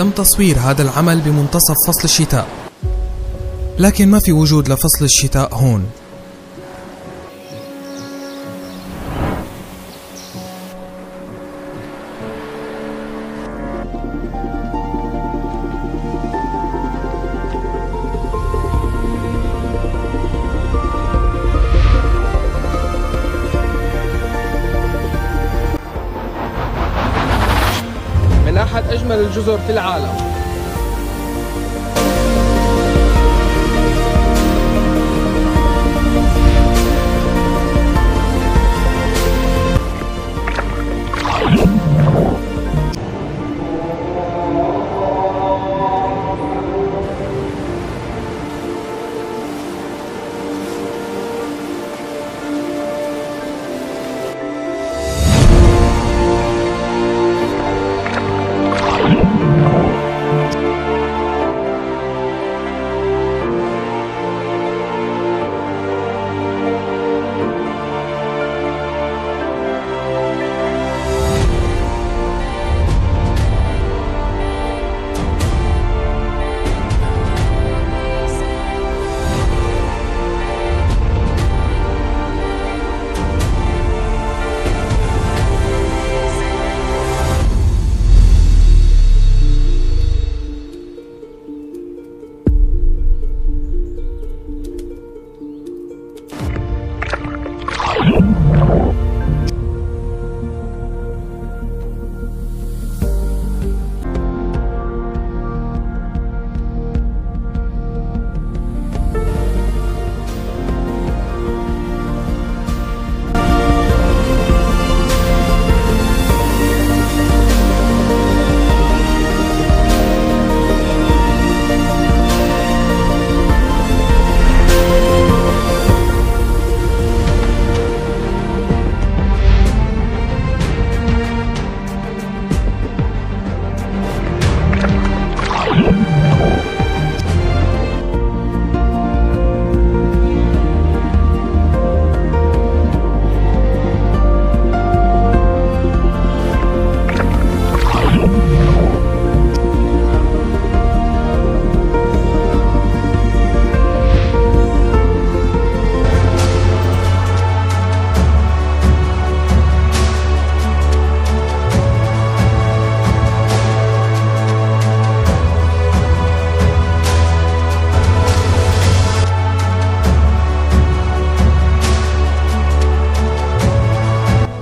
تم تصوير هذا العمل بمنتصف فصل الشتاء. لكن ما في وجود لفصل الشتاء هون. أجمل الجزر في العالم.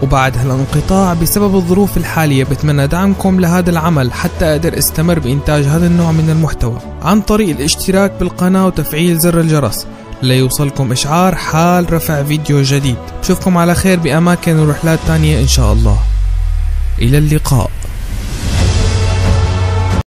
وبعد هالانقطاع بسبب الظروف الحالية بتمنى دعمكم لهذا العمل حتى أقدر أستمر بإنتاج هذا النوع من المحتوى. عن طريق الاشتراك بالقناة وتفعيل زر الجرس ليوصلكم إشعار حال رفع فيديو جديد. بشوفكم على خير بأماكن ورحلات تانية إن شاء الله. إلى اللقاء.